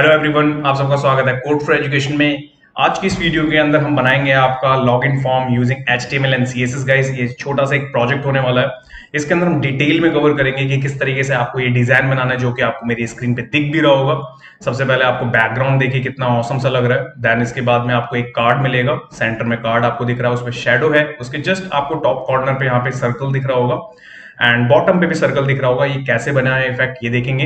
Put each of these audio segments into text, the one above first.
Hello everyone आप सबका स्वागत है कोड फॉर एजुकेशन में। आज की इस वीडियो के अंदर हम बनाएँगे आपका login form using H T M L and C S ये छोटा सा एक प्रोजेक्ट होने वाला है। इसके अंदर हम डिटेल में कवर करेंगे कि किस तरीके से आपको ये डिज़ाइन बनाना है, जो कि आपको मेरी स्क्रीन पे दिख भी रहा होगा। सबसे पहले आपको बैकग्राउंड देखिए, कितना औसम सा लग रहा है। देन इसके बाद में आपको एक कार्ड मिलेगा। सेंटर में कार्ड आपको दिख रहा है, उसमें शेडो है। उसके जस्ट आपको टॉप कॉर्नर पे यहाँ पे सर्कल दिख रहा होगा। एंड बॉटम पे भी सर्कल दिख रहा होगा, ये कैसे बना है इफ़ेक्ट ये देखेंगे।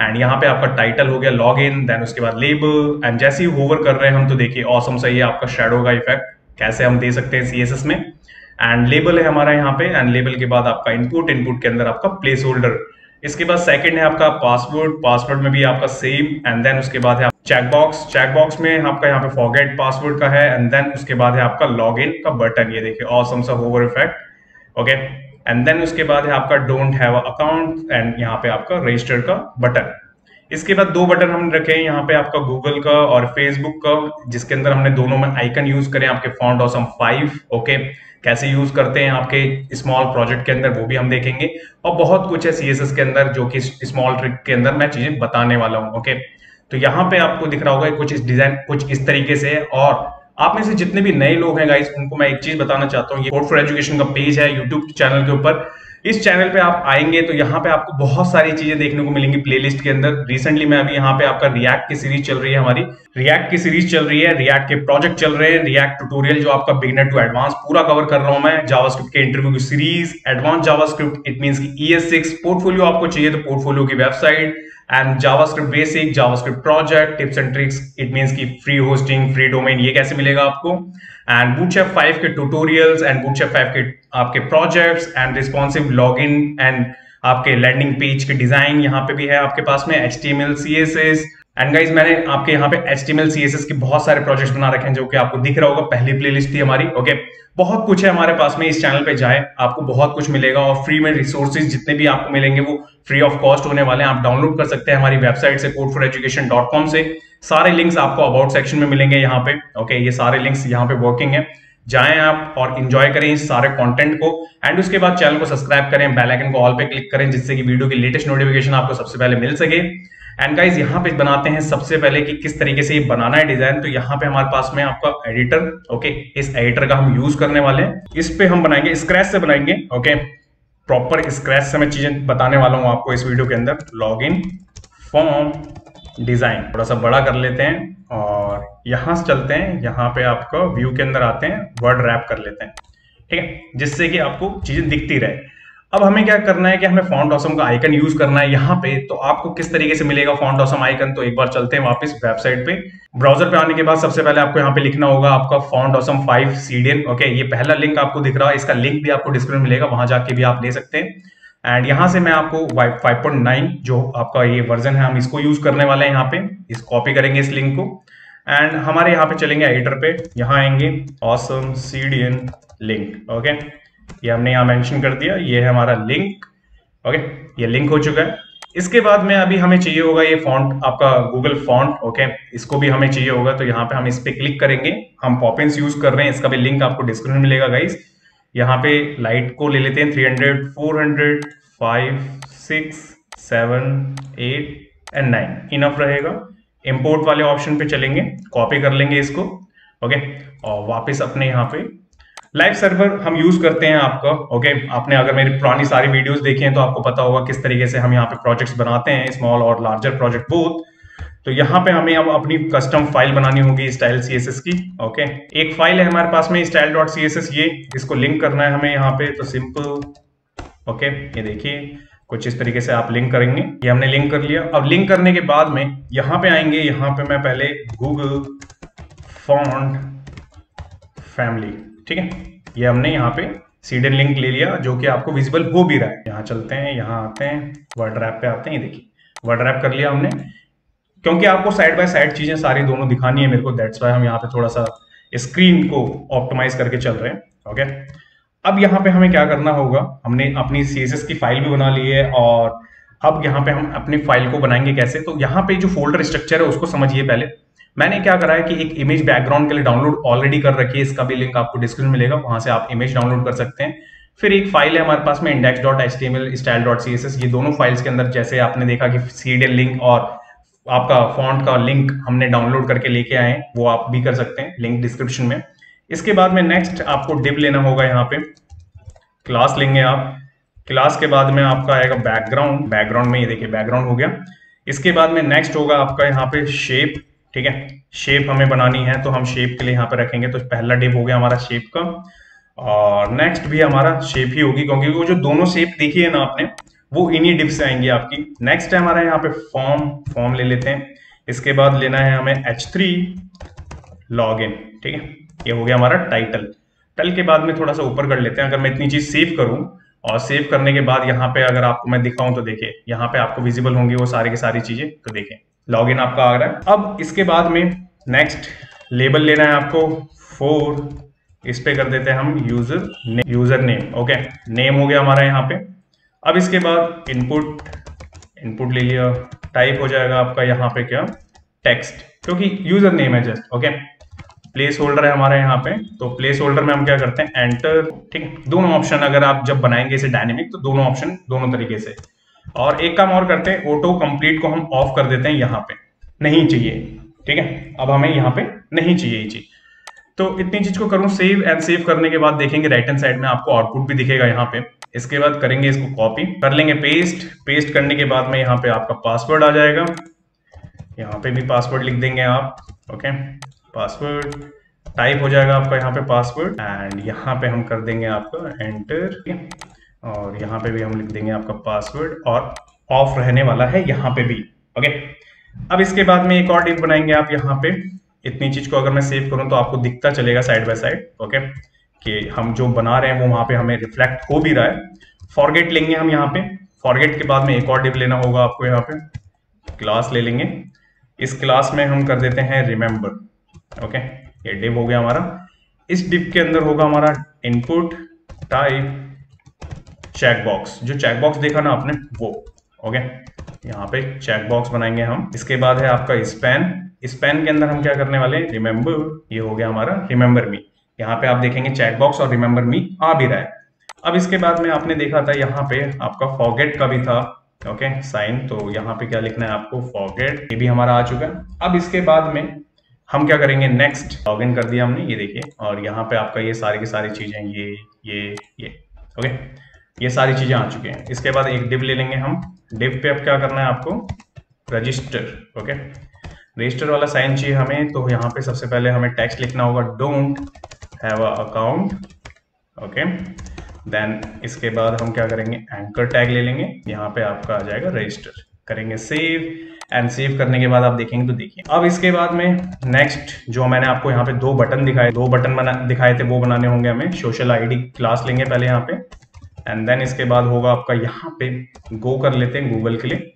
एंड यहाँ पे आपका टाइटल हो गया लॉग इन देन उसके बाद लेबल एंड जैसे ही होवर कर रहे हैं हम तो देखिए ऑसम सही है, आपका शेडो का इफ़ेक्ट कैसे हम दे सकते हैं सीएसएस में। एंड लेबल है हमारा यहाँ पे एंड लेबल के बाद आपका इनपुट इनपुट के अंदर आपका प्लेस होल्डर इसके बाद सेकंड है आपका पासवर्ड पासवर्ड में भी आपका सेम एंड देन उसके बाद है चेक बॉक्स चेक बॉक्स में आपका यहाँ पे फॉरगेट पासवर्ड का है एंड देन उसके बाद है आपका लॉग इन का बटन ये देखिए ऑसम सा hover effect okay and then उसके बाद है आपका डोंट हैव अकाउंट एंड यहाँ पे आपका रजिस्टर का बटन इसके बाद दो बटन हम रखे हैं यहाँ पे आपका गूगल का और फेसबुक का, जिसके अंदर हमने दोनों में आइकन यूज़ करें, आपके फॉन्ट ऑसम फाइव ओके कैसे यूज़ करते हैं आपके स्मॉल प्रोजेक्ट के अंदर, वो भी हम देखेंगे. और बहुत कुछ है सीएसएस के अंदर, जो कि स्मॉल ट्रिक के अंदर मैं चीज़ें बताने वाला हूँ ओके तो यहाँ पे आपको दिख रहा होगा कुछ इस डिज़ाइन कुछ इस तरीके से है और आप में से जितने भी नए लोग हैं गाइस उनको मैं एक चीज़ बताना चाहता हूँ, ये फॉर एजुकेशन का पेज है यूट्यूब चैनल के ऊपर। इस चैनल पे आप आएँगे तो यहाँ पे आपको बहुत सारी चीज़ें देखने को मिलेंगी प्लेलिस्ट के अंदर। रिसेंटली मैं अभी यहाँ पे आपका रिएक्ट की सीरीज़ चल रही है हमारी। रिएक्ट की सीरीज़ चल रही है रिएक्ट के प्रोजेक्ट चल रहे हैं रिएक्ट ट्यूटोरियल जो आपका बिगनर टू एडवांस पूरा कवर कर रहा हूँ मैं। जावास्क्रिप्ट के इंटरव्यू की series advance JavaScript it mean की ई एस पोर्टफोलियो आपको चाहिए तो पोर्टफोलियो की website and JavaScript basic JavaScript project tips and tricks it means की फ्री होस्टिंग फ्री डोमेन ये कैसे मिलेगा आपको? एंड बूटशेप 5 के ट्यूटोरियल्स एंड बूटशेप 5 के, आपके projects and responsive log in and आपके लैंडिंग पेज के डिज़ाइन यहाँ पे भी है आपके पास में H T M L C S S and guys मैंने आपके यहाँ पे एच टी एस के बहुत सारे प्रोजेक्ट्स बना रखे हैं जो कि आपको दिख रहा होगा। पहली प्लेलिस्ट थी हमारी ओके? बहुत कुछ है हमारे पास में, इस चैनल पे जाए, आपको बहुत कुछ मिलेगा और फ्री में रिसोर्सेज जितने भी आपको मिलेंगे वो फ्री ऑफ़ कॉस्ट होने वाले हैं। आप डाउनलोड कर सकते हैं हमारी वेबसाइट से code for education dot com से। सारे लिंक्स आपको अबाउट सेक्शन में मिलेंगे यहाँ पे ओके ये सारे लिंक्स यहाँ पे वर्किंग है। जाएँ आप और इंजॉय करें इस सारे कंटेंट को। एंड उसके बाद चैनल को सब्सक्राइब करें बेल आइकन को ऑल पे क्लिक करें, जिससे कि वीडियो की लेटेस्ट नोटिफिकेशन आपको सबसे पहले मिल सके। एंड गाइज़ यहाँ पे बनाते हैं सबसे पहले कि किस तरीके से ये बनाना है डिज़ाइन तो यहाँ पे हमारे पास में आपका एडिटर ओके इस एडिटर का हम यूज़ करने वाले हैं। इस पे हम बनाएँगे स्क्रैच से बनाएँगे ओके प्रॉपर स्क्रैच से मैं चीज़ें बताने वाला हूँ आपको इस वीडियो के अंदर। लॉग इन फॉर्म डिज़ाइन थोड़ा सा बड़ा कर लेते हैं और यहाँ से चलते हैं। यहाँ पे आपको व्यू के अंदर आते हैं वर्ड रैप कर लेते हैं, ठीक है? जिससे कि आपको चीज़ें दिखती रहे। अब हमें क्या करना है कि हमें फॉन्ट ऑसम का आइकन यूज़ करना है यहाँ पे तो आपको किस तरीके से मिलेगा फॉन्ट ऑसम आइकन तो एक बार चलते हैं वापस वेबसाइट पे। ब्राउज़र पे आने के बाद सबसे पहले आपको यहाँ पे लिखना होगा आपका font awesome five CDN okay ये पहला लिंक आपको दिख रहा है, इसका लिंक भी आपको डिस्क्रिप्शन मिलेगा, वहाँ जाके भी आप ले सकते हैं। एंड यहाँ से मैं आपको 5.9 जो आपका ये वर्जन है, हम इसको यूज़ करने वाले हैं यहाँ पे। इस कॉपी करेंगे इस लिंक को। एंड हमारे यहाँ पे चलेंगे एडिटर पे। यहाँ आएँगे ऑसम सीडियन लिंक ओके ये हमने यहाँ मेंशन कर दिया, ये है हमारा लिंक ओके ये लिंक हो चुका है। इसके बाद में अभी हमें चाहिए होगा ये फॉन्ट आपका गूगल फॉन्ट ओके इसको भी हमें चाहिए होगा तो यहाँ पे हम इस पे क्लिक करेंगे। हम पॉपिंस यूज़ कर रहे हैं, इसका भी लिंक आपको डिस्क्रिप्शन मिलेगा गाइस यहाँ पे लाइट को ले लेते हैं 300 400 5 6 7 8 एंड 9 इनफ रहेगा। इंपोर्ट वाले ऑप्शन पे चलेंगे कॉपी कर लेंगे इसको ओके और वापस अपने यहाँ पे लाइव सर्वर हम यूज़ करते हैं आपका ओके आपने अगर मेरी पुरानी सारी वीडियोस देखी हैं तो आपको पता होगा किस तरीके से हम यहाँ पे प्रोजेक्ट्स बनाते हैं स्मॉल और लार्जर प्रोजेक्ट बोथ तो यहाँ पे हमें अब अपनी कस्टम फ़ाइल बनानी होगी स्टाइल सीएसएस की ओके एक फ़ाइल है हमारे पास में स्टाइल डॉट सीएसएस ये, इसको लिंक करना है हमें यहाँ पे तो सिंपल ओके ये देखिए, कुछ इस तरीके से आप लिंक करेंगे। ये हमने लिंक कर लिया। अब लिंक करने के बाद में यहाँ पे आएँगे, यहाँ पे मैं पहले गूगल फॉन्ट फैमिली ठीक है? ये हमने यहाँ पे सीडन लिंक ले लिया जो कि आपको विजिबल हो भी रहा है। यहाँ चलते हैं, यहाँ आते हैं, वर्ड रैप पे आते हैं, ये देखिए। वर्ड रैप कर लिया हमने। क्योंकि आपको साइड बाय साइड चीज़ें सारी दोनों दिखानी है मेरे को दैट्स वाई हम यहाँ पे थोड़ा सा स्क्रीन को ऑप्टिमाइज करके चल रहे हैं ओके अब यहाँ पे हमें क्या करना होगा? हमने अपनी सीएसएस की फ़ाइल भी बना ली है और अब यहाँ पे हम अपनी फ़ाइल को बनाएँगे कैसे? तो यहाँ पे जो फोल्डर स्ट्रक्चर है उसको समझिए पहले। मैंने क्या करा है कि एक इमेज बैकग्राउंड के लिए डाउनलोड ऑलरेडी कर रखी है, इसका भी लिंक आपको डिस्क्रिप्शन मिलेगा, वहाँ से आप इमेज डाउनलोड कर सकते हैं। फिर एक फ़ाइल है हमारे पास में index dot H T M L style dot C S S ये दोनों फाइल्स के अंदर जैसे आपने देखा कि सीडियल लिंक और आपका फॉन्ट का लिंक हमने डाउनलोड करके लेके आए वो आप भी कर सकते हैं लिंक डिस्क्रिप्शन में। इसके बाद में नेक्स्ट आपको डिव लेना होगा यहाँ पे। क्लास लेंगे आप। क्लास के बाद में आपका आएगा बैकग्राउंड बैकग्राउंड में ये देखिए बैकग्राउंड हो गया। इसके बाद में नेक्स्ट होगा आपका यहाँ पे शेप ठीक है? शेप हमें बनानी है तो हम शेप के लिए यहाँ पे रखेंगे। तो पहला डिप हो गया हमारा शेप का। और नेक्स्ट भी हमारा शेप ही होगी, क्योंकि वो जो दोनों शेप देखी है ना आपने, वो इन्हीं डिप से आएँगी आपकी। नेक्स्ट है हमारा यहाँ पे फॉर्म फॉर्म ले लेते हैं। इसके बाद लेना है हमें एच थ्री लॉग इन ठीक है? ये हो गया हमारा टाइटल टाइटल के बाद में थोड़ा सा ऊपर कर लेते हैं। अगर मैं इतनी चीज़ सेव करूँ, और सेव करने के बाद यहाँ पे अगर आपको मैं दिखाऊँ तो देखिए, यहाँ पे आपको विजिबल होंगी वो सारी की सारी चीज़ें तो देखें लॉगिन आपका आ रहा है। अब इसके बाद में नेक्स्ट लेबल लेना है आपको। फोर इस पे कर देते हैं हम यूज़र ने, यूज़र नेम ओके नेम हो गया हमारा यहाँ पे। अब इसके बाद इनपुट इनपुट ले लिया टाइप हो जाएगा आपका यहाँ पे क्या? टेक्स्ट क्योंकि यूज़र नेम है जस्ट ओके प्लेस होल्डर है हमारे यहाँ पे। तो प्लेस होल्डर में हम क्या करते हैं? एंटर ठीक दोनों ऑप्शन अगर आप जब बनाएँगे इसे डायनेमिक तो दोनों ऑप्शन दोनों तरीके से। और एक काम और करते हैं ऑटो कंप्लीट को हम ऑफ़ कर देते हैं यहाँ पे। नहीं चाहिए, ठीक है? अब हमें यहाँ पे नहीं चाहिए ये चीज़। तो इतनी चीज़ को करूँ सेव एंड सेव करने के बाद देखेंगे राइट हैंड साइड में आपको आउटपुट भी दिखेगा यहाँ पे। इसके बाद करेंगे इसको कॉपी कर लेंगे पेस्ट पेस्ट करने के बाद में यहाँ पे आपका पासवर्ड आ जाएगा। यहाँ पे भी पासवर्ड लिख देंगे आप ओके पासवर्ड टाइप हो जाएगा आपका यहाँ पे पासवर्ड एंड यहाँ पे हम कर देंगे आपका एंटर और यहाँ पे भी हम लिख देंगे आपका पासवर्ड और ऑफ़ रहने वाला है यहाँ पे भी ओके अब इसके बाद में एक और डिप बनाएँगे आप यहाँ पे। इतनी चीज़ को अगर मैं सेव करूँ तो आपको दिखता चलेगा साइड बाय साइड ओके कि हम जो बना रहे हैं वो वहाँ पे हमें रिफ्लेक्ट हो भी रहा है। फॉरगेट लेंगे हम यहाँ पे। फॉरगेट के बाद में एक और डिप लेना होगा आपको यहाँ पे। क्लास ले लेंगे। इस क्लास में हम कर देते हैं रिमेंबर ओके ये डिप हो गया हमारा। इस डिप के अंदर होगा हमारा इनपुट टाइप चेक बॉक्स जो चेक बॉक्स देखा ना आपने, वो ओके यहाँ पे चेक बॉक्स बनाएँगे हम। इसके बाद है आपका स्पैन स्पैन के अंदर हम क्या करने वाले रिमेंबर ये हो गया हमारा रिमेंबर मी यहाँ पे आप देखेंगे चेक बॉक्स और रिमेंबर मी आ भी रहा है। अब इसके बाद में आपने देखा था यहाँ पे आपका फॉगेट का भी था ओके साइन तो यहाँ पे क्या लिखना है आपको? फॉगेट ये भी हमारा आ चुका है। अब इसके बाद में हम क्या करेंगे? नेक्स्ट लॉग इन कर दिया हमने, ये देखिए। और यहाँ पे आपका ये सारी की सारी चीज़ें, ये ये ये ओके ये सारी चीज़ें आ चुके हैं। इसके बाद एक डिव ले लेंगे हम। डिव पे अब क्या करना है आपको? रजिस्टर ओके रजिस्टर वाला साइन चाहिए हमें तो यहाँ पे सबसे पहले हमें टेक्स्ट लिखना होगा। Don't have account okay then इसके बाद हम क्या करेंगे? एंकर टैग ले लेंगे। यहाँ पे आपका आ जाएगा रजिस्टर करेंगे सेव एंड सेव करने के बाद आप देखेंगे तो देखिए। अब इसके बाद में नेक्स्ट जो मैंने आपको यहाँ पे दो बटन दिखाए, दो बटन बना, दिखाए थे, वो बनाने होंगे हमें। सोशल आईडी क्लास लेंगे पहले यहाँ पे। एंड देन इसके बाद होगा आपका यहाँ पे गो कर लेते हैं गूगल के लिए।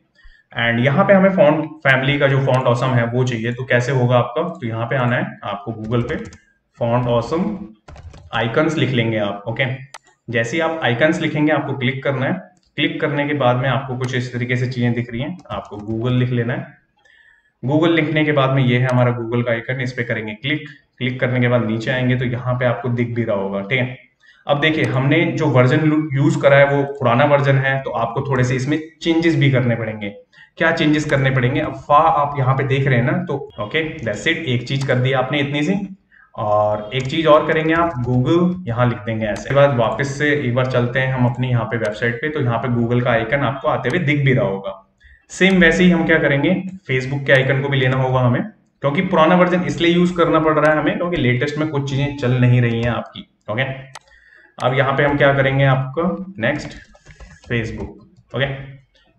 एंड यहाँ पे हमें फॉन्ट फैमिली का जो फॉन्ट ऑसम है, वो चाहिए। तो कैसे होगा आपका? तो यहाँ पे आना है आपको गूगल पे। फॉन्ट ऑसम आइकन्स लिख लेंगे आप ओके जैसे ही आप आइकन्स लिखेंगे, आपको क्लिक करना है। क्लिक करने के बाद में आपको कुछ इस तरीके से चीज़ें दिख रही हैं। आपको गूगल लिख लेना है। गूगल लिखने के बाद में ये है हमारा गूगल का आइकन इस पे करेंगे क्लिक क्लिक करने के बाद नीचे आएँगे तो यहाँ पे आपको दिख भी रहा होगा, ठीक है? अब देखिए, हमने जो वर्जन यूज़ करा है, वो पुराना वर्जन है तो आपको थोड़े से इसमें चेंजेस भी करने पड़ेंगे। क्या चेंजेस करने पड़ेंगे? अब फा आप यहाँ पे देख रहे हैं ना तो ओके दैट्स इट एक चीज़ कर दी आपने इतनी सी, और एक चीज़ और करेंगे आप गूगल यहाँ लिख देंगे ऐसे। बाद वापस से एक बार चलते हैं हम अपनी यहाँ पे वेबसाइट पे तो यहाँ पे गूगल का आइकन आपको आते हुए दिख भी रहा होगा। सेम वैसे ही हम क्या करेंगे? फेसबुक के आइकन को भी लेना होगा हमें, क्योंकि पुराना वर्जन इसलिए यूज़ करना पड़ रहा है हमें, क्योंकि लेटेस्ट में कुछ चीज़ें चल नहीं रही हैं आपकी ओके अब यहाँ पे हम क्या करेंगे आपको? नेक्स्ट फेसबुक ओके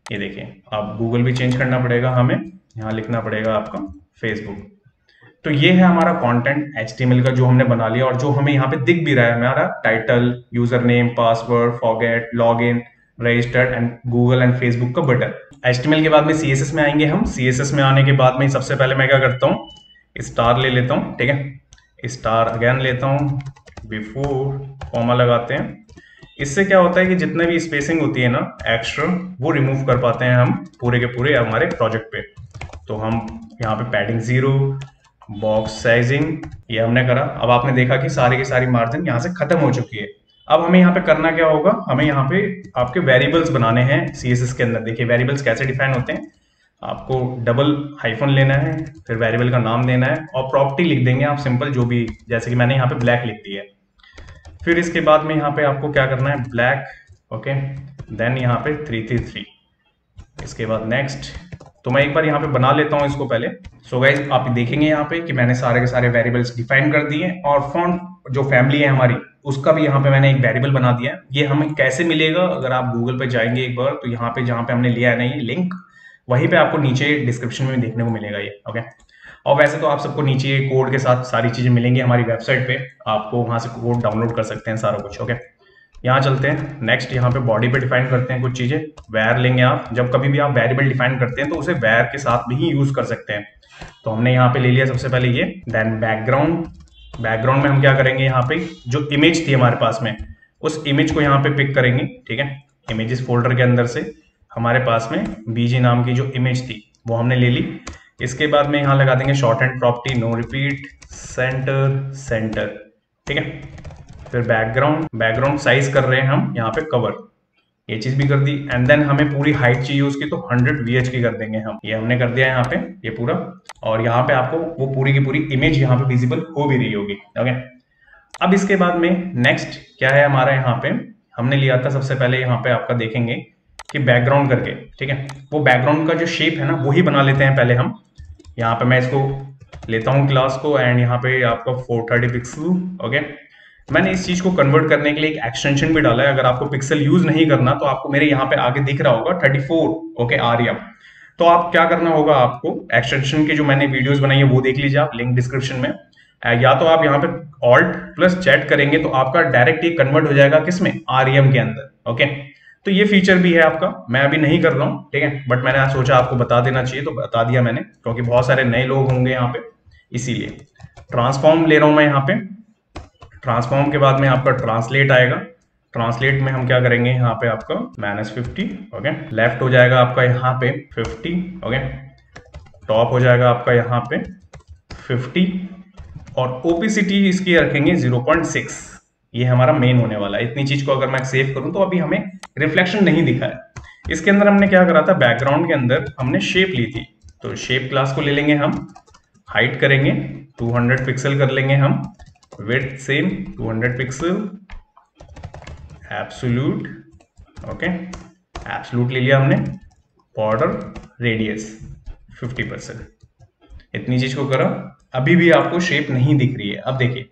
ये देखिए, अब गूगल भी चेंज करना पड़ेगा हमें। यहाँ लिखना पड़ेगा आपका फेसबुक तो ये है हमारा कंटेंट एच का जो हमने बना लिया और जो हमें यहाँ पे दिख भी रहा है हमारा। Title user name password forget log in registered and Google and Facebook का बटन एच के बाद में सीएसएस में आएँगे हम। सीएसएस में आने के बाद में सबसे पहले मैं क्या करता हूँ? स्टार ले लेता हूँ, ठीक है? स्टार अगेन लेता हूँ। बिफोर कॉमा लगाते हैं। इससे क्या होता है कि जितने भी स्पेसिंग होती है ना एक्स्ट्रा वो रिमूव कर पाते हैं हम पूरे के पूरे हमारे प्रोजेक्ट पे। तो हम यहाँ पे पैडिंग ज़ीरो बॉक्स साइजिंग ये हमने करा। अब आपने देखा कि सारी की सारी मार्जिन यहाँ से खत्म हो चुकी है। अब हमें यहाँ पे करना क्या होगा? हमें यहाँ पे आपके वेरिएबल्स बनाने हैं सीएसएस के अंदर। देखिए वेरिएबल्स कैसे डिफाइन होते हैं? आपको डबल हाइफन लेना है, फिर वेरिएबल का नाम देना है और प्रॉपर्टी लिख देंगे आप सिंपल जो भी, जैसे कि मैंने यहाँ पे ब्लैक लिख दी है। फिर इसके बाद में यहाँ पे आपको क्या करना है? ब्लैक ओके देन यहाँ पे थ्री थ्री थ्री इसके बाद नेक्स्ट तो मैं एक बार यहाँ पे बना लेता हूँ इसको पहले. सो so गाइज़ आप देखेंगे यहाँ पे कि मैंने सारे के सारे वेरिएबल्स डिफाइन कर दिए और फॉन्ट जो फैमिली है हमारी, उसका भी यहाँ पे मैंने एक वेरिएबल बना दिया है. ये हमें कैसे मिलेगा? अगर आप गूगल पे जाएँगे एक बार तो यहाँ पे जहाँ पे हमने लिया है ना ये लिंक वहीं पे आपको नीचे डिस्क्रिप्शन में देखने को मिलेगा ये ओके और वैसे तो आप सबको नीचे कोड के साथ सारी चीज़ें मिलेंगी हमारी वेबसाइट पे। आपको वहाँ से कोड डाउनलोड कर सकते हैं सारा कुछ ओके यहाँ चलते हैं। नेक्स्ट यहाँ पे बॉडी पे डिफाइन करते हैं कुछ चीज़ें। वैर लेंगे आप। जब कभी भी आप वेरिएबल डिफाइन करते हैं तो उसे वैर के साथ भी यूज़ कर सकते हैं। तो हमने यहाँ पे ले लिया सबसे पहले ये। देन बैकग्राउंड बैकग्राउंड में हम क्या करेंगे यहाँ पे? जो इमेज थी हमारे पास में, उस इमेज को यहाँ पे पिक करेंगे, ठीक है? इमेजेस फोल्डर के अंदर से हमारे पास में बीजी नाम की जो इमेज थी, वो हमने ले ली। इसके बाद में यहाँ लगा देंगे short and property no repeat centre centre ठीक है? फिर बैकग्राउंड बैकग्राउंड साइज़ कर रहे हैं हम यहाँ पे कवर ये चीज़ भी कर दी एंड देन हमें पूरी हाइट चाहिए उसकी तो 100 वी की कर देंगे हम। ये हमने कर दिया यहाँ पे, ये पूरा। और यहाँ पे आपको वो पूरी की पूरी इमेज यहाँ पे विजिबल हो भी रही होगी ओके अब इसके बाद में नेक्स्ट क्या है हमारा यहाँ पे? हमने लिया था सबसे पहले यहाँ पे आपका देखेंगे कि बैकग्राउंड करके, ठीक है? वो बैकग्राउंड का जो शेप है ना, वही बना लेते हैं पहले हम। यहाँ पे मैं इसको लेता हूँ क्लास को एंड यहाँ पे आपका फोर थर्टी पिक्सल ओके मैंने इस चीज़ को कन्वर्ट करने के लिए एक एक्सटेंशन भी डाला है। अगर आपको पिक्सल यूज़ नहीं करना तो आपको मेरे यहाँ पे आगे दिख रहा होगा 34 ओके आर्यम तो आप क्या करना होगा आपको एक्सटेंशन की जो मैंने वीडियोस बनाई है, वो देख लीजिए आप लिंक डिस्क्रिप्शन में। या तो आप यहाँ पे ऑल्ट प्लस चैट करेंगे तो आपका डायरेक्ट ये कन्वर्ट हो जाएगा किसमें? आर्यम के अंदर ओके तो ये फीचर भी है आपका। मैं अभी नहीं कर रहा हूँ, ठीक है? बट मैंने सोचा आपको बता देना चाहिए तो बता दिया मैंने, क्योंकि बहुत सारे नए लोग होंगे यहाँ पे, इसीलिए। ट्रांसफॉर्म ले रहा हूँ मैं यहाँ पे। ट्रांसफॉर्म के बाद में आपका ट्रांसलेट आएगा। ट्रांसलेट में हम क्या करेंगे? यहाँ पे आपका माइनस फिफ्टी ओके लेफ़्ट हो जाएगा आपका यहाँ पे फिफ्टी ओके टॉप हो जाएगा आपका यहाँ पे फिफ्टी और ओपीसीटी इसकी रखेंगे ज़ीरो पॉइंट सिक्स ये हमारा मेन होने वाला है। इतनी चीज़ को अगर मैं सेव करूँ तो अभी हमें रिफ्लेक्शन नहीं दिखा है। इसके अंदर हमने क्या करा था? बैकग्राउंड के अंदर हमने शेप ली थी। तो शेप क्लास को ले लेंगे हम। हाइट करेंगे 200 पिक्सल कर लेंगे हम। Width same 200 pixel absolute okay absolute ले लिया हमने। बॉर्डर रेडियस 50 परसेंट इतनी चीज़ को करा। अभी भी आपको शेप नहीं दिख रही है। अब देखिए।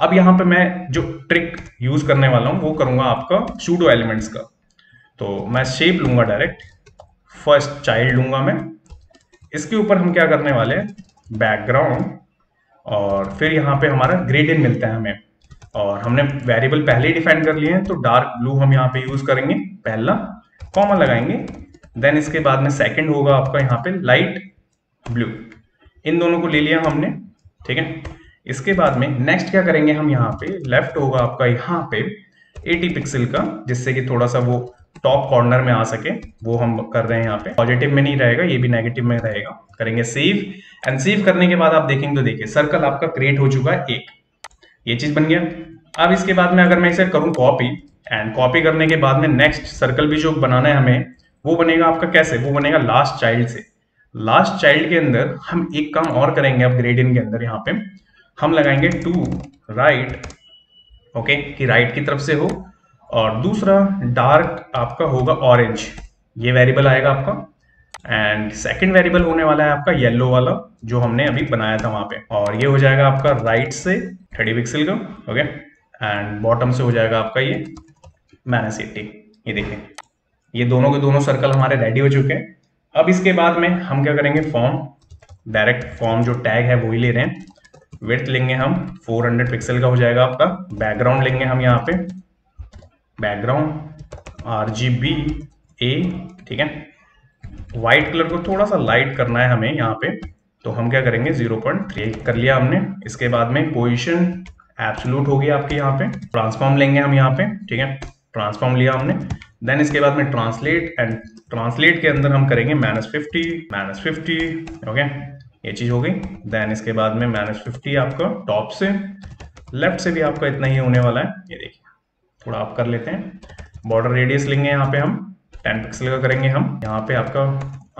अब यहाँ पे मैं जो ट्रिक यूज़ करने वाला हूँ, वो करूँगा आपका शूडो एलिमेंट्स का। तो मैं शेप लूँगा डायरेक्ट फ़र्स्ट चाइल्ड लूँगा मैं. इसके ऊपर हम क्या करने वाले हैं? बैकग्राउंड और फिर यहाँ पे हमारा ग्रेडियंट मिलता है हमें. और हमने वेरिएबल पहले ही डिफाइन कर लिए हैं तो डार्क ब्लू हम यहाँ पे यूज़ करेंगे. पहला कॉमन लगाएँगे. देन इसके बाद में सेकंड होगा आपका यहाँ पे लाइट ब्लू इन दोनों को ले लिया हमने. ठीक है? इसके बाद में नेक्स्ट क्या करेंगे हम यहाँ पे? लेफ़्ट होगा आपका यहाँ पे 80 पिक्सल का, जिससे कि थोड़ा सा वो टॉप कॉर्नर में आ सके, वो हम कर रहे हैं यहाँ पे। पॉजिटिव में नहीं रहेगा, ये भी नेगेटिव में रहेगा। करेंगे सेव एंड सेव करने के बाद आप देखेंगे तो देखिए सर्कल आपका क्रिएट हो चुका है एक। ये चीज़ बन गया। अब इसके बाद में अगर मैं इसे करूँ कॉपी एंड कॉपी करने के बाद में नेक्स्ट सर्कल भी जो बनाना है हमें, वो बनेगा आपका कैसे? वो बनेगा लास्ट चाइल्ड से। लास्ट चाइल्ड के अंदर हम एक काम और करेंगे अब ग्रेडियंट के अंदर यहाँ पे। हम लगाएँगे टू राइट ओके कि राइट की तरफ़ से हो। और दूसरा डार्क आपका होगा ऑरेंज ये वेरिएबल आएगा आपका. एंड सेकंड वेरिएबल होने वाला है आपका येलो वाला, जो हमने अभी बनाया था वहाँ पे. और ये हो जाएगा आपका राइट से थर्टी पिक्सल का ओके एंड बॉटम से हो जाएगा आपका ये माइनस एट्टी ये देखिए ये दोनों के दोनों सर्कल हमारे रेडी हो चुके हैं. अब इसके बाद में हम क्या करेंगे? फॉर्म डायरेक्ट फॉर्म जो टैग है वही ले रहे हैं. विथ लेंगे हम. 400 पिक्सल का हो जाएगा आपका. बैकग्राउंड लेंगे हम यहाँ पे. Background R G B A ठीक है? व्हाइट कलर को थोड़ा सा लाइट करना है हमें यहाँ पे तो हम क्या करेंगे? 0.3 कर लिया हमने। इसके बाद में पोजिशन एब्सोल्यूट होगी आपके यहाँ पे। ट्रांसफॉर्म लेंगे हम यहाँ पे, ठीक है? ट्रांसफॉर्म लिया हमने। देन इसके बाद में ट्रांसलेट एंड ट्रांसलेट के अंदर हम करेंगे minus fifty minus fifty okay ये चीज़ हो गई। देन इसके बाद में माइनस फिफ्टी आपका टॉप से लेफ़्ट से भी आपका इतना ही होने वाला है। ये देखिए। थोड़ा आप कर लेते हैं। बॉर्डर रेडियस लेंगे यहाँ पे हम। टेन पिक्सल का करेंगे हम। यहाँ पे आपका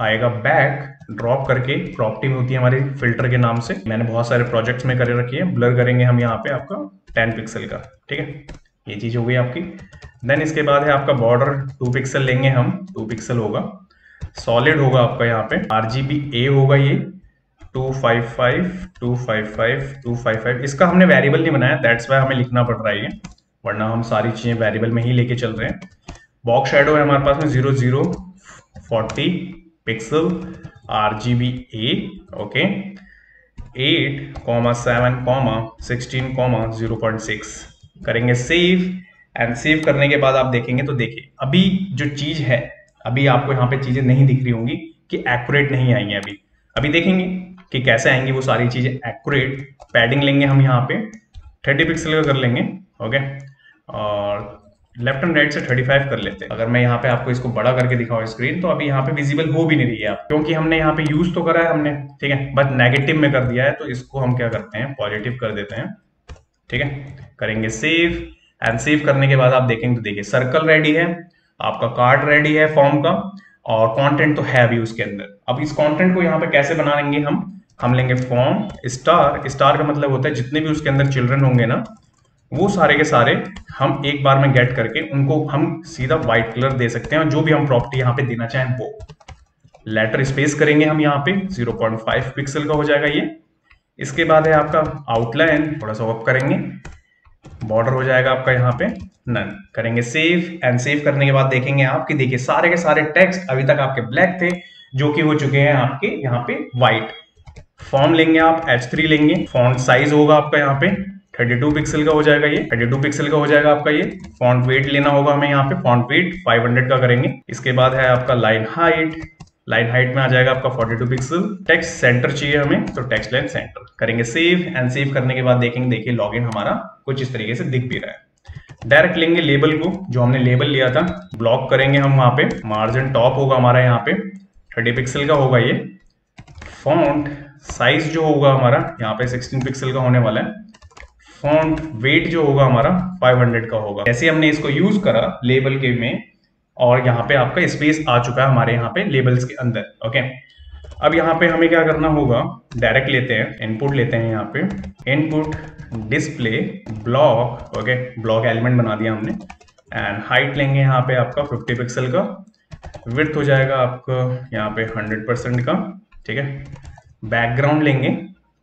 आएगा बैक ड्रॉप करके प्रॉपर्टी में होती है हमारी फ़िल्टर के नाम से। मैंने बहुत सारे प्रोजेक्ट्स में कर रखी है। ब्लर करेंगे हम यहाँ पे आपका टेन पिक्सल का। ठीक है? ये चीज़ हो गई आपकी। देन इसके बाद है आपका बॉर्डर टू पिक्सल लेंगे हम। टू पिक्सल होगा। सॉलिड होगा आपका यहाँ पे। आरजीबी ए होगा ये। Two five five two five five two five five इसका हमने वेरिएबल नहीं बनाया। दैट्स वाई हमें लिखना पड़ रहा है वरना हम सारी चीज़ें वेरिएबल में ही लेके चल रहे हैं। बॉक्स शेडो है हमारे पास में zero zero forty pixel R G B A okay eight comma seven comma sixteen comma zero point six करेंगे सेव एंड सेव करने के बाद आप देखेंगे तो देखिए, अभी जो चीज़ है, अभी आपको यहाँ पे चीज़ें नहीं दिख रही होंगी कि एक्यूरेट नहीं आई है अभी। अभी देखेंगे कि कैसे आएँगी वो सारी चीज़ें एक्यूरेट पैडिंग लेंगे हम यहाँ पे थर्टी पिक्सल का कर लेंगे। ओके और लेफ़्ट एंड राइट से 35 कर लेते हैं। अगर मैं यहाँ पे आपको इसको बड़ा करके दिखाऊँ स्क्रीन तो अभी यहाँ पे विजिबल हो भी नहीं रही है आप क्योंकि हमने यहाँ पे यूज़ तो करा है हमने, ठीक है? बट नेगेटिव में कर दिया है तो इसको हम क्या करते हैं? पॉजिटिव कर देते हैं। ठीक है? करेंगे सेव एंड सेव करने के बाद आप देखेंगे तो देखिए सर्कल रेडी है, आपका कार्ड रेडी है फॉर्म का, और कंटेंट तो है भी उसके अंदर। अब इस कंटेंट को यहाँ पे कैसे बना लेंगे हम? हम लेंगे फॉर्म स्टार स्टार का मतलब होता है जितने भी उसके अंदर चिल्ड्रन होंगे ना वो सारे के सारे हम एक बार में गेट करके उनको हम सीधा व्हाइट कलर दे सकते हैं और जो भी हम प्रॉपर्टी यहाँ पे देना चाहें वो। लेटर स्पेस करेंगे हम यहाँ पे 0.5 पिक्सल का हो जाएगा ये। इसके बाद है आपका आउटलाइन थोड़ा सा वर्क करेंगे। बॉर्डर हो जाएगा आपका यहाँ पे नन करेंगे सेव एंड सेव करने के बाद देखेंगे आप कि देखिए सारे के सारे टेक्स्ट अभी तक आपके ब्लैक थे, जो कि हो चुके हैं आपके यहाँ पे व्हाइट फॉर्म लेंगे आप H3 लेंगे फॉन्ट साइज़ होगा आपका यहाँ पे। 32 पिक्सल का हो जाएगा ये 32 पिक्सल का हो जाएगा आपका ये। फॉन्ट वेट लेना होगा हमें यहाँ पे। फॉन्ट वेट 500 का करेंगे। इसके बाद है आपका लाइन हाइट लाइन हाइट में आ जाएगा आपका 42 पिक्सल टेक्स्ट सेंटर चाहिए हमें तो टेक्स्ट लाइन सेंटर करेंगे सेव एंड सेव करने के बाद देखेंगे, देखिए लॉगिन हमारा कुछ इस तरीके से दिख भी रहा है। डायरेक्ट लेंगे लेबल को, जो हमने लेबल लिया था। ब्लॉक करेंगे हम वहाँ पे। मार्जिन टॉप होगा हमारा यहाँ पे। थर्टी पिक्सल का होगा ये। फॉन्ट साइज़ जो होगा हमारा, यहाँ पे 16 पिक्सल का होने वाला है। फॉन्ट वेट जो होगा हमारा 500 का होगा। जैसे हमने इसको यूज़ करा लेबल के में, और यहाँ पे आपका स्पेस आ चुका है हमारे यहाँ पे लेबल्स के अंदर ओके अब यहाँ पे हमें क्या करना होगा? डायरेक्ट लेते हैं इनपुट लेते हैं यहाँ पे। Input display block okay block element बना दिया हमने। एंड हाइट लेंगे यहाँ पे आपका 50 पिक्सल का। विर्थ हो जाएगा आपका यहाँ पे 100 परसेंट का, ठीक है? बैकग्राउंड लेंगे।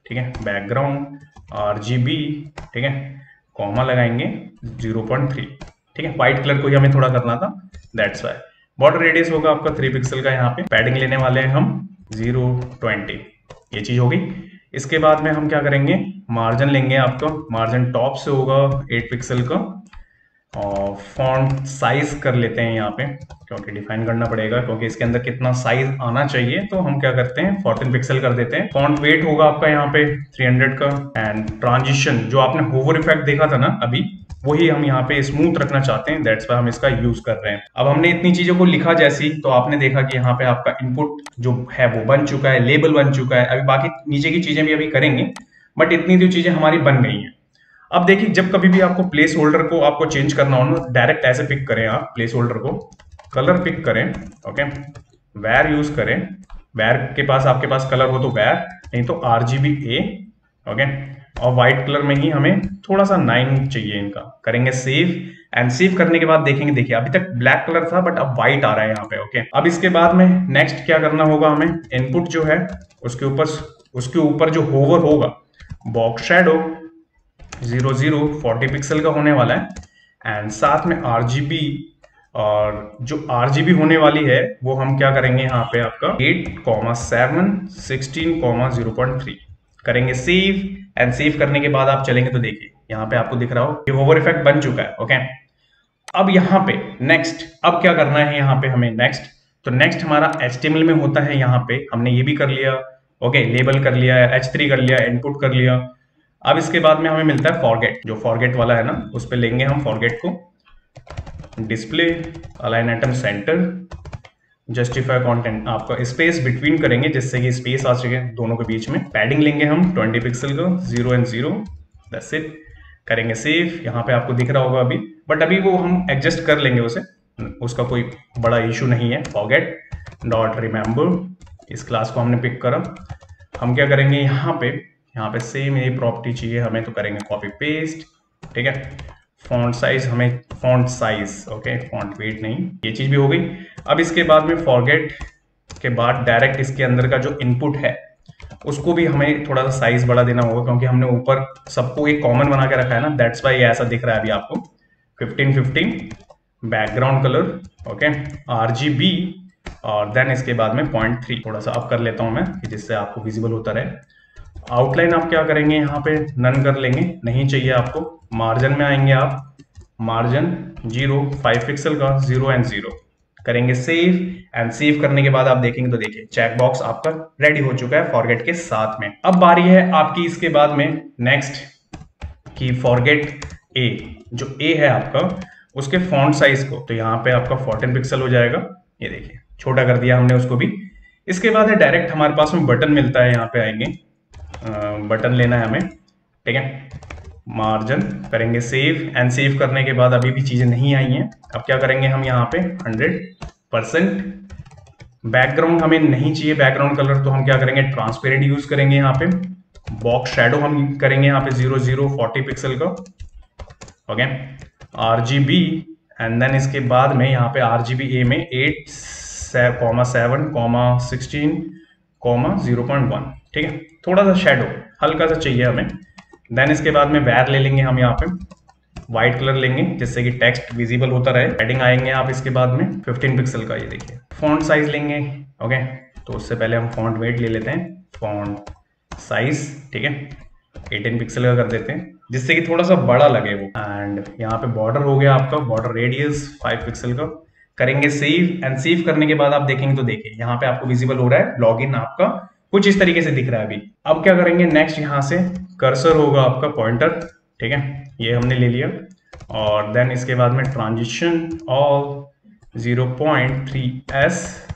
ठीक है? बैकग्राउंड आर जी बी ठीक है? कॉमा लगाएँगे 0.3 ठीक है? व्हाइट कलर को ही हमें थोड़ा करना था दैट्स वाई बॉर्डर रेडियस होगा आपका थ्री पिक्सल का यहाँ पे. पैडिंग लेने वाले हैं हम ज़ीरो ट्वेंटी ये चीज़ होगी। इसके बाद में हम क्या करेंगे? मार्जिन लेंगे आपका. मार्जिन टॉप से होगा एट पिक्सल का. और फॉन्ट साइज़ कर लेते हैं यहाँ पे, क्योंकि डिफाइन करना पड़ेगा, क्योंकि इसके अंदर कितना साइज़ आना चाहिए तो हम क्या करते हैं 14 पिक्सल कर देते हैं। फॉन्ट वेट होगा आपका यहाँ पे 300 का एंड ट्रांजिशन जो आपने होवर इफ़ेक्ट देखा था ना अभी, वही हम यहाँ पे स्मूथ रखना चाहते हैं दैट्स वाई हम इसका यूज़ कर रहे हैं। अब हमने इतनी चीज़ों को लिखा जैसी तो आपने देखा कि यहाँ पे आपका इनपुट जो है वो बन चुका है लेबल बन चुका है। अभी बाकी नीचे की चीज़ें भी अभी करेंगे बट इतनी जो चीज़ें हमारी बन गई हैं। अब देखिए, जब कभी भी आपको प्लेस होल्डर को आपको चेंज करना हो ना डायरेक्ट ऐसे पिक करें आप प्लेस होल्डर को। कलर पिक करें ओके वैर यूज़ करें। वैर के पास, आपके पास कलर हो तो वैर नहीं तो R G B A okay और व्हाइट कलर में ही हमें थोड़ा सा नाइन चाहिए इनका। करेंगे सेव एंड सेव करने के बाद देखेंगे, देखिए, अभी तक ब्लैक कलर था बट अब व्हाइट आ रहा है यहाँ पे ओके अब इसके बाद में नेक्स्ट क्या करना होगा हमें? इनपुट जो है, उसके ऊपर उसके ऊपर जो होवर होगा box shadow zero zero forty pixel का होने वाला है। एंड साथ में आरजीबी और जो आरजीबी होने वाली है, वो हम क्या करेंगे यहाँ पे आपका? Eight comma seven sixteen comma zero point three करेंगे सेव एंड सेव करने के बाद आप चलेंगे तो देखिए, यहाँ पे आपको दिख रहा हो, ये ओवर इफ़ेक्ट बन चुका है ओके अब यहाँ पे नेक्स्ट अब क्या करना है यहाँ पे हमें नेक्स्ट तो नेक्स्ट हमारा एच में होता है यहाँ पे, हमने ये भी कर लिया ओके लेबल कर लिया एच कर लिया इनपुट कर लिया। अब इसके बाद में हमें मिलता है फॉरगेट जो फॉरगेट वाला है ना, उस पर लेंगे हम फॉरगेट को। Display align item centre justify content आपका स्पेस बिटवीन करेंगे, जिससे कि स्पेस आ सके दोनों के बीच में। पैडिंग लेंगे हम 20 पिक्सल का ज़ीरो एंड ज़ीरो दस इट करेंगे सेव यहाँ पे आपको दिख रहा होगा अभी बट अभी वो हम एडजस्ट कर लेंगे उसे। उसका कोई बड़ा इशू नहीं है। फॉरगेट डॉट रिमेम्बर इस क्लास को हमने पिक करा। हम क्या करेंगे यहाँ पे यहाँ पे सेम यही प्रॉपर्टी चाहिए, हमें तो करेंगे कॉपी पेस्ट ठीक है? फॉन्ट साइज़ हमें font size okay font weight नहीं, ये चीज़ भी हो गई। अब इसके बाद में फॉरगेट के बाद डायरेक्ट इसके अंदर का जो इनपुट है, उसको भी हमें थोड़ा सा साइज़ बड़ा देना होगा, क्योंकि हमने ऊपर सबको एक कॉमन बना के रखा है ना दैट्स वाई ऐसा दिख रहा है अभी आपको। 15 15 बैकग्राउंड कलर ओके आरजीबी और देन इसके बाद में पॉइंट थ्री थोड़ा सा अप कर लेता हूँ मैं जिससे आपको विजिबल होता रहे। आउटलाइन आप क्या करेंगे? यहाँ पे नन कर लेंगे। नहीं चाहिए आपको। मार्जिन में आएँगे आप। मार्जिन ज़ीरो फाइव पिक्सल का ज़ीरो एंड ज़ीरो करेंगे सेव एंड सेव करने के बाद आप देखेंगे तो देखिए चेक बॉक्स आपका रेडी हो चुका है फॉरगेट के साथ में। अब बारी है आपकी इसके बाद में नेक्स्ट की फॉरगेट ए जो ए है आपका, उसके फॉन्ट साइज़ को तो यहाँ पे आपका 14 पिक्सल हो जाएगा। ये देखिए, छोटा कर दिया हमने उसको भी। इसके बाद है डायरेक्ट हमारे पास में बटन मिलता है, यहाँ पे आएँगे। बटन लेना है हमें, ठीक है? मार्जिन करेंगे सेव एंड सेव करने के बाद अभी भी चीज़ें नहीं आई हैं। अब क्या करेंगे हम यहाँ पे? 100 परसेंट बैकग्राउंड हमें नहीं चाहिए बैकग्राउंड कलर तो हम क्या करेंगे? ट्रांसपेरेंट यूज़ करेंगे यहाँ पे। बॉक्स शेडो हम करेंगे यहाँ पे ज़ीरो ज़ीरो फोर्टी पिक्सल का। Okay R G B and then इसके बाद में यहाँ पे आर जी बी ए में eight comma seven comma sixteen comma zero point one ठीक है? थोड़ा सा शेडो हल्का सा चाहिए हमें। देन इसके बाद में वैर ले लेंगे हम यहाँ पे। व्हाइट कलर लेंगे, जिससे कि टेक्स्ट विजिबल होता रहे। हेडिंग आएँगे आप इसके बाद में। 15 पिक्सल का ये देखिए। फॉन्ट साइज़ लेंगे ओके तो उससे पहले हम फॉन्ट वेट ले लेते हैं। फॉन्ट साइज़ ठीक है? 18 पिक्सल का कर देते हैं, जिससे कि थोड़ा सा बड़ा लगे वो। एंड यहाँ पे बॉर्डर हो गया आपका बॉर्डर रेडियस 5 पिक्सल का। करेंगे सेव एंड सेव करने के बाद आप देखेंगे तो देखिए, यहाँ पे आपको विजिबल हो रहा है। लॉग आपका कुछ इस तरीके से दिख रहा है अभी। अब क्या करेंगे? नेक्स्ट यहाँ से कर्सर होगा आपका पॉइंटर ठीक है? ये हमने ले लिया। और देन इसके बाद में transition all 0.3 S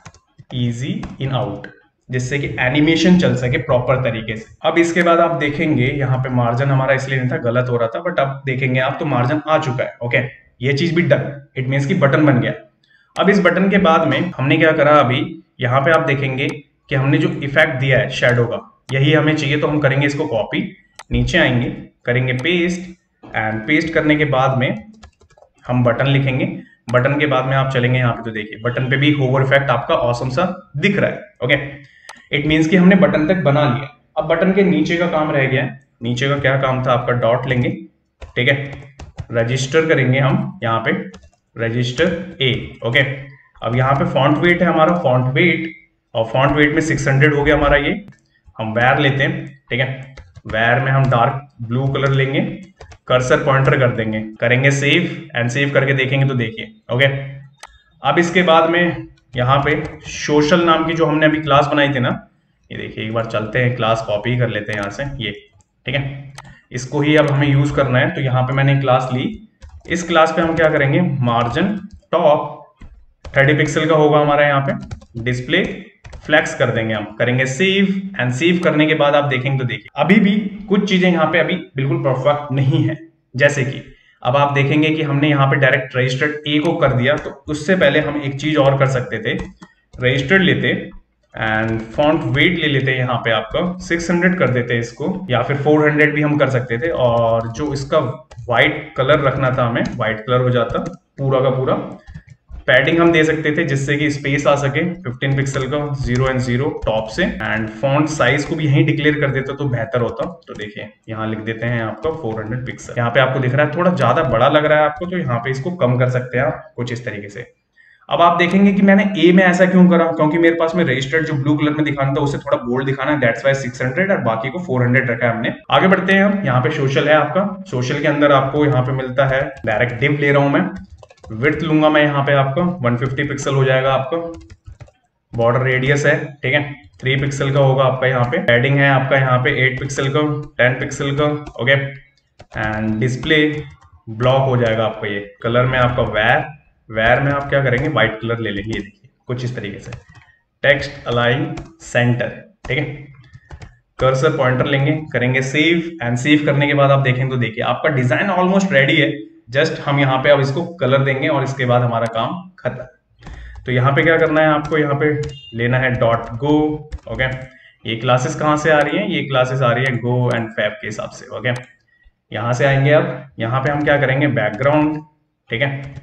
ease in out जिससे कि एनिमेशन चल सके प्रॉपर तरीके से। अब इसके बाद आप देखेंगे, यहाँ पे मार्जिन हमारा इसलिए नहीं था, गलत हो रहा था बट अब देखेंगे आप तो मार्जिन आ चुका है ओके ये चीज़ भी डन इट मीन की बटन बन गया। अब इस बटन के बाद में हमने क्या करा अभी? यहाँ पे आप देखेंगे कि हमने जो इफ़ेक्ट दिया है शेडो का, यही हमें चाहिए तो हम करेंगे इसको कॉपी नीचे आएँगे, करेंगे पेस्ट एंड पेस्ट करने के बाद में हम बटन लिखेंगे। बटन के बाद में आप चलेंगे यहाँ पे तो देखिए बटन पे भी होवर इफ़ेक्ट आपका औसम सा दिख रहा है ओके इट मीन्स कि हमने बटन तक बना लिया। अब बटन के नीचे का काम रह गया है। नीचे का क्या काम था? आपका डॉट लेंगे, ठीक है? रजिस्टर करेंगे हम यहाँ पे रजिस्टर ए ओके अब यहाँ पे फॉन्ट वेट है हमारा फॉन्ट वेट और फॉन्ट वेट में 600 हो गया हमारा ये। हम वैर लेते हैं, ठीक है? वैर में हम डार्क ब्लू कलर लेंगे कर्सर पॉइंटर कर देंगे। करेंगे सेव एंड सेव करके देखेंगे तो देखिए ओके अब इसके बाद में यहाँ पे सोशल नाम की जो हमने अभी क्लास बनाई थी ना, ये देखिए, एक बार चलते हैं क्लास कॉपी कर लेते हैं यहाँ से, ये, ठीक है? इसको ही अब हमें यूज़ करना है तो यहाँ पे मैंने क्लास ली। इस क्लास पे हम क्या करेंगे? मार्जिन टॉप 30 पिक्सल का होगा हमारा यहाँ पे डिस्प्ले फ्लैक्स कर देंगे हम, करेंगे सेव एंड सेव करने के बाद आप देखेंगे तो देखिए, अभी भी कुछ चीज़ें यहाँ पे अभी बिल्कुल परफेक्ट नहीं है। जैसे कि, अब आप देखेंगे कि हमने यहाँ पे डायरेक्ट रजिस्टर्ड ए को कर दिया तो उससे पहले हम एक चीज़ और कर सकते थे। रजिस्टर्ड लेते एंड फॉन्ट वेट ले लेते यहाँ पे आपका 600 कर देते इसको, या फिर 400 भी हम कर सकते थे, और जो इसका व्हाइट कलर रखना था हमें व्हाइट कलर हो जाता, पूरा का पूरा। पैडिंग हम दे सकते थे जिससे कि स्पेस आ सके 15 पिक्सल का ज़ीरो एंड ज़ीरो टॉप से। एंड फॉन्ट साइज़ को भी यहीं डिक्लेयर कर देते तो बेहतर होता। तो देखिए, यहाँ लिख देते हैं आपका 400 पिक्सल यहाँ पे आपको दिख रहा है, थोड़ा ज़्यादा बड़ा लग रहा है आपको तो यहाँ पे इसको कम कर सकते हैं आप कुछ इस तरीके से। अब आप देखेंगे कि मैंने ए में ऐसा क्यों करा? क्योंकि मेरे पास में रजिस्टर्ड जो ब्लू कलर में दिखाना था, उसे थोड़ा बोल्ड दिखाना है दैट्स वाई 600 और बाकी को 400 रखा है हमने। आगे बढ़ते हैं हम, यहाँ पे सोशल है आपका। सोशल के अंदर आपको यहाँ पे मिलता है डायरेक्ट डिव ले रहा हूँ मैं। विर्थ लूँगा मैं यहाँ पे आपका 150 पिक्सल हो जाएगा आपका। बॉर्डर रेडियस है, ठीक है? थ्री पिक्सल का होगा आपका यहाँ पे। पैडिंग है आपका यहाँ पे एट पिक्सल का टेन पिक्सल का ओके एंड डिस्प्ले ब्लॉक हो जाएगा आपका ये। कलर में आपका वैर वैर में आप क्या करेंगे? व्हाइट कलर ले लेंगे, ये देखिए, कुछ इस तरीके से। टेक्स्ट अलाइन सेंटर ठीक है? कर्सर पॉइंटर लेंगे, करेंगे सेव एंड सेव करने के बाद आप देखेंगे तो देखिए, आपका डिज़ाइन ऑलमोस्ट रेडी है। जस्ट हम यहाँ पे अब इसको कलर देंगे और इसके बाद हमारा काम खत्म। तो यहाँ पे क्या करना है आपको? यहाँ पे लेना है डॉट गो ओके ये क्लासेस कहाँ से आ रही हैं? ये क्लासेस आ रही है गो एंड फैब के हिसाब से ओके यहाँ से आएँगे अब। यहाँ पे हम क्या करेंगे? बैकग्राउंड ठीक है?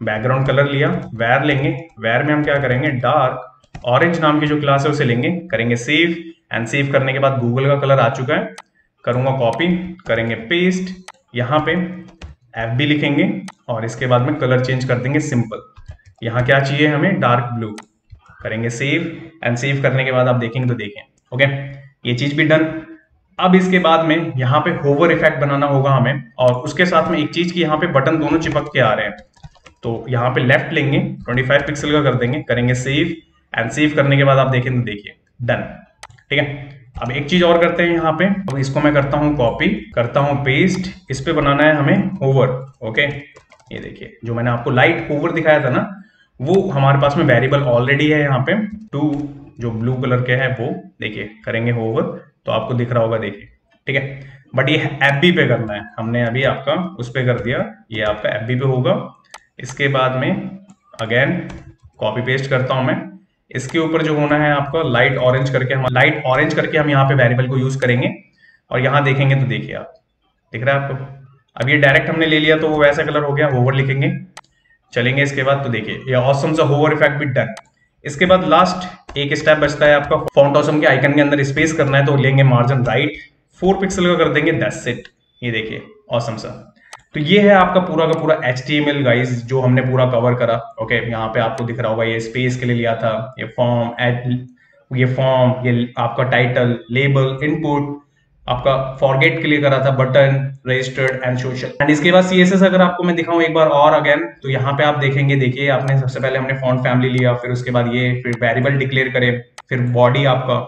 बैकग्राउंड कलर लिया वेर लेंगे। वेर में हम क्या करेंगे? डार्क ऑरेंज नाम की जो क्लास है उसे लेंगे। करेंगे सेव एंड सेव करने के बाद गूगल का कलर आ चुका है। करूँगा कॉपी करेंगे पेस्ट यहाँ पे एफ़ बी लिखेंगे और इसके बाद में कलर चेंज कर देंगे सिंपल यहाँ क्या चाहिए हमें? डार्क ब्लू करेंगे सेव एंड सेव करने के बाद आप देखेंगे तो देखें. ओके ये चीज़ भी डन अब इसके बाद में यहाँ पे होवर इफ़ेक्ट बनाना होगा हमें और उसके साथ में एक चीज़ की यहाँ पे बटन दोनों चिपक के आ रहे हैं. तो यहाँ पे लेफ़्ट लेंगे 25 पिक्सल का कर देंगे. करेंगे सेव एंड सेव करने के बाद आप देखें तो देखिए. डन ठीक है? अब एक चीज़ और करते हैं यहाँ पे। अब इसको मैं करता हूँ कॉपी करता हूँ पेस्ट इस पे बनाना है हमें ओवर ओके ये देखिए, जो मैंने आपको लाइट ओवर दिखाया था ना, वो हमारे पास में वेरिएबल ऑलरेडी है यहाँ पे। टू जो ब्लू कलर के है वो, देखिए, करेंगे होवर तो आपको दिख रहा होगा, देखिए, ठीक है? बट ये एफ़ बी पे करना है। हमने अभी आपका उस पर कर दिया, ये आपका एफ़ बी पे होगा। इसके बाद में अगेन कॉपी पेस्ट करता हूँ मैं। इसके ऊपर जो होना है आपका लाइट ऑरेंज करके हम लाइट ऑरेंज करके हम यहाँ पे वेरिएबल को यूज़ करेंगे। और यहाँ देखेंगे तो देखिए आप, दिख रहा है आपको? अब ये डायरेक्ट हमने ले लिया तो वो वैसा कलर हो गया होवर लिखेंगे। चलेंगे इसके बाद तो देखिए, ये ऑसम सा होवर इफ़ेक्ट भी डन इसके बाद लास्ट एक स्टेप बचता है आपका फॉन्ट ऑसम के आइकन के अंदर स्पेस करना है तो लेंगे मार्जिन राइट फोर पिक्सल का कर देंगे दस सेट ये देखिए ऑसम सा। तो ये है आपका पूरा का पूरा H T M L guys जो हमने पूरा कवर करा। ओके यहाँ पे आपको दिख रहा होगा, ये स्पेस के लिए लिया था, ये फॉर्म एड ये फॉर्म ये आपका टाइटल लेबल इनपुट आपका फॉरगेट के लिए करा था button registered and social and इसके बाद सीएसएस अगर आपको मैं दिखाऊँ एक बार और अगेन तो यहाँ पे आप देखेंगे, देखिए, आपने सबसे पहले हमने फॉन्ट फैमिली लिया, फिर उसके बाद ये, फिर वेरिएबल डिक्लेयर करे, फिर बॉडी आपका,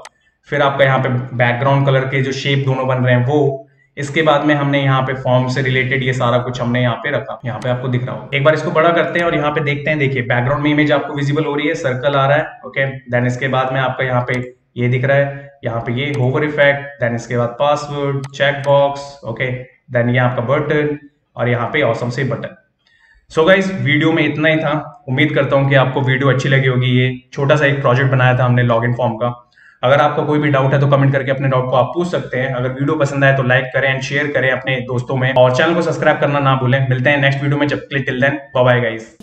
फिर आपका यहाँ पे बैकग्राउंड कलर के जो शेप दोनों बन रहे हैं, वो इसके बाद में हमने यहाँ पे फॉर्म से रिलेटेड ये सारा कुछ हमने यहाँ पे रखा। यहाँ पे आपको दिख रहा हो एक बार इसको बड़ा करते हैं और यहाँ पे देखते हैं, देखिए बैकग्राउंड में इमेज आपको विजिबल हो रही है सर्कल आ रहा है ओके देन इसके बाद में आपका यहाँ पे ये दिख रहा है, यहाँ पे ये होवर इफ़ेक्ट देन इसके बाद password check box okay then ये आपका बटन और यहाँ पे ऑसम से button so so guys video में इतना ही था। उम्मीद करता हूँ कि आपको वीडियो अच्छी लगी होगी। ये छोटा सा एक प्रोजेक्ट बनाया था हमने लॉग इन फॉर्म का। अगर आपका कोई भी डाउट है तो कमेंट करके अपने डाउट को आप पूछ सकते हैं। अगर वीडियो पसंद आए तो लाइक करें एंड शेयर करें अपने दोस्तों में। और चैनल को सब्सक्राइब करना ना भूलें। मिलते हैं नेक्स्ट वीडियो में। जब click till then bye guys